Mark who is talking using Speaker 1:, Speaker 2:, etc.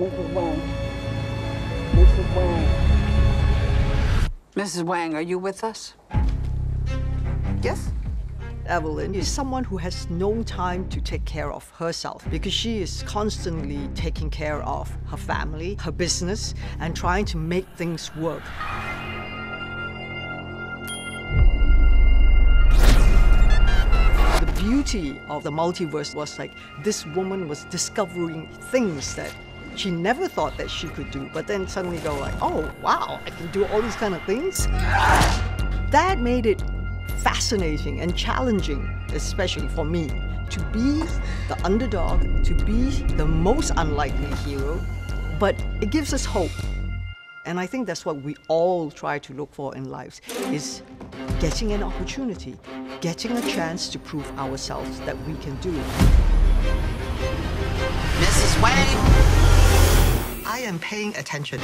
Speaker 1: Mrs. Wang. Mrs. Wang.
Speaker 2: Mrs. Wang, are you with us?
Speaker 3: Yes. Evelyn is someone who has no time to take care of herself because she is constantly taking care of her family, her business, and trying to make things work. The beauty of the multiverse was like this woman was discovering things that she never thought that she could do, but then suddenly go like, oh wow, I can do all these kind of things. That made it fascinating and challenging, especially for me, to be the underdog, to be the most unlikely hero, but it gives us hope. And I think that's what we all try to look for in lives is getting an opportunity, getting a chance to prove ourselves that we can do it.
Speaker 2: Mrs. Wang!
Speaker 3: Am paying attention.